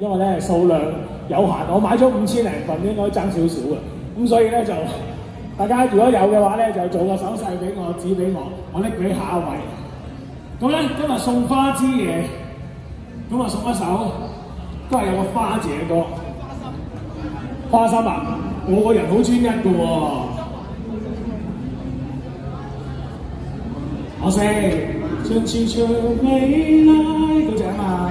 因為咧數量有限，我買咗五千零份，應該爭少少嘅。咁所以咧就大家如果有嘅話咧，就做個手勢俾我，指俾我，我拎俾下一位。咁咧今日送花之夜，咁啊送一首都係有個花姐歌。花心啊，我個人好專一嘅喎。我識像悄悄未來嗰隻啊。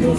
Deus,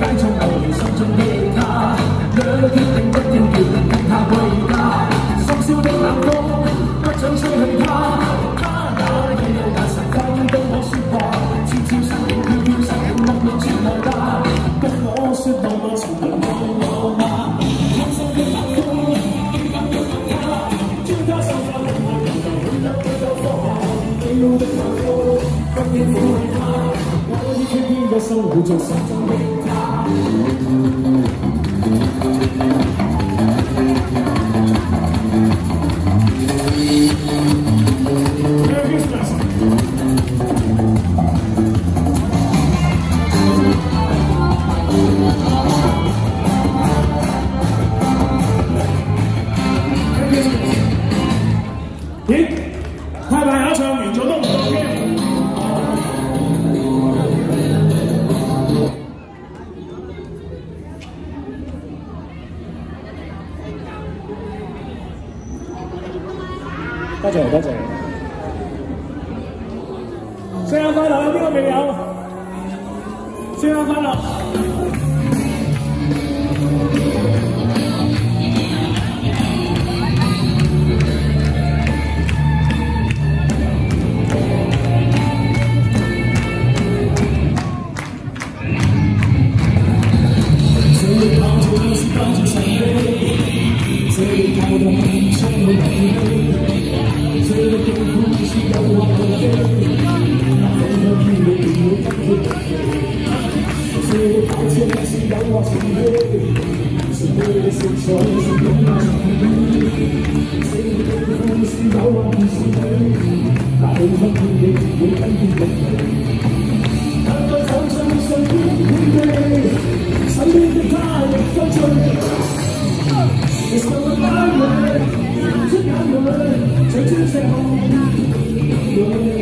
cái trong đầu người sống trong đê tha. Lỡ khi đánh bất thiên điều là cách tha quay ta sóng siêu đến làm cô bất chân chơi ta đã đây đều là sản khoa nhưng đâu có sự bỏ chỉ chim sang đến khi yêu sang em mong lên chuyện lời ta. Bất ngờ sự đau đớn sự đau đớn đau đớn Hãy subscribe cho kênh Ghiền Mì Gõ Để không bỏ 太大下唱完咗都唔多听。多 謝多謝，生日快樂！有邊個未有？生日快樂！Thank 道理但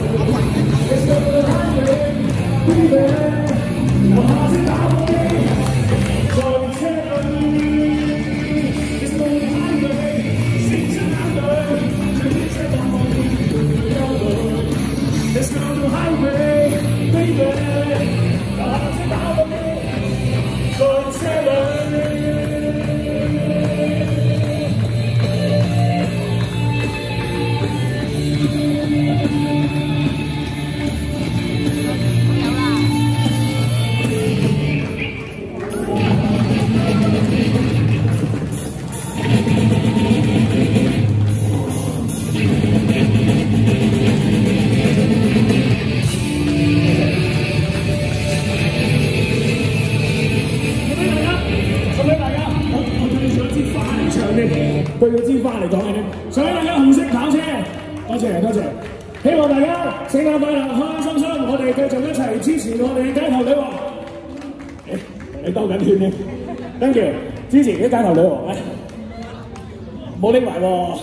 Baby. 謝多謝，希望大家聖誕快樂，開開心心，我哋繼續一齊支持我哋街頭女王。你兜緊圈咧，跟住支持啲街頭女王咧，冇拎埋喎。